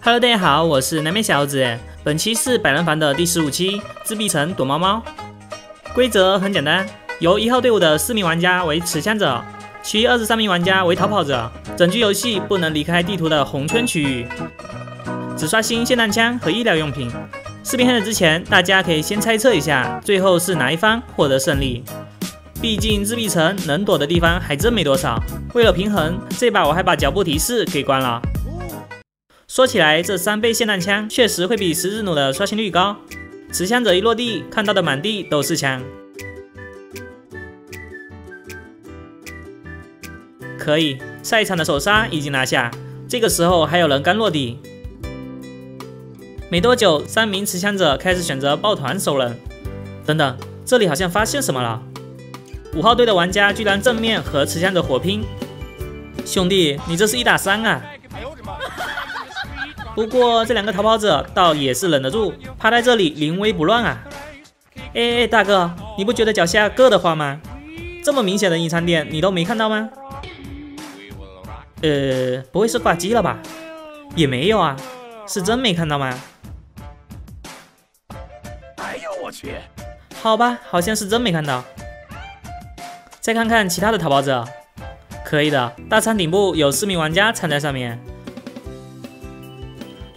Hello，大家好，我是南美小子。本期是百人房的第十五期，自闭城躲猫猫。规则很简单，由一号队伍的四名玩家为持枪者，其余二十三名玩家为逃跑者。整局游戏不能离开地图的红圈区域，只刷新霰弹枪和医疗用品。视频开始之前，大家可以先猜测一下，最后是哪一方获得胜利。毕竟自闭城能躲的地方还真没多少。为了平衡，这把我还把脚步提示给关了。说起来，这三倍霰弹枪确实会比十字弩的刷新率高。持枪者一落地，看到的满地都是枪。可以，下一场的首杀已经拿下。这个时候还有人刚落地。没多久，三名持枪者开始选择抱团守人。等等，这里好像发现什么了。五号队的玩家居然正面和持枪者火拼，兄弟，你这是一打三啊！不过这两个逃跑者倒也是忍得住，趴在这里临危不乱啊！哎哎，大哥，你不觉得脚下硌得慌吗？这么明显的隐藏点你都没看到吗？呃，不会是挂机了吧？也没有啊，是真没看到吗？哎呦我去！好吧，好像是真没看到。再看看其他的逃跑者，可以的。大仓顶部有四名玩家藏在上面，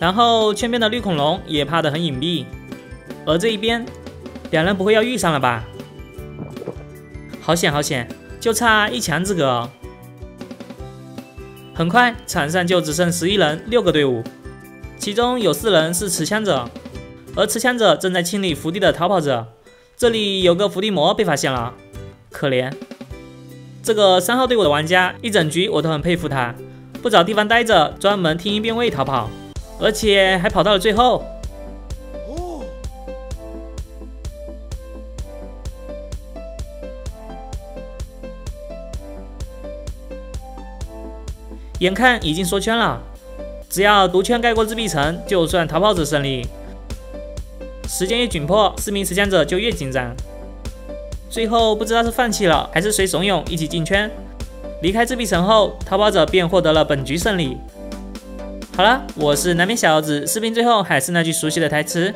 然后圈边的绿恐龙也趴得很隐蔽，而这一边，两人不会要遇上了吧？好险好险，就差一墙之隔。很快场上就只剩十一人，六个队伍，其中有四人是持枪者，而持枪者正在清理伏地的逃跑者。这里有个伏地魔被发现了，可怜。这个三号队伍的玩家一整局我都很佩服他，不找地方待着，专门听音辨位逃跑，而且还跑到了最后。眼看已经缩圈了，只要毒圈盖过自闭城，就算逃跑者胜利。时间越紧迫，四名持枪者就越紧张。最后不知道是放弃了，还是谁怂恿一起进圈，离开自闭城后，逃跑者便获得了本局胜利。好了，我是南边小子，视频最后还是那句熟悉的台词：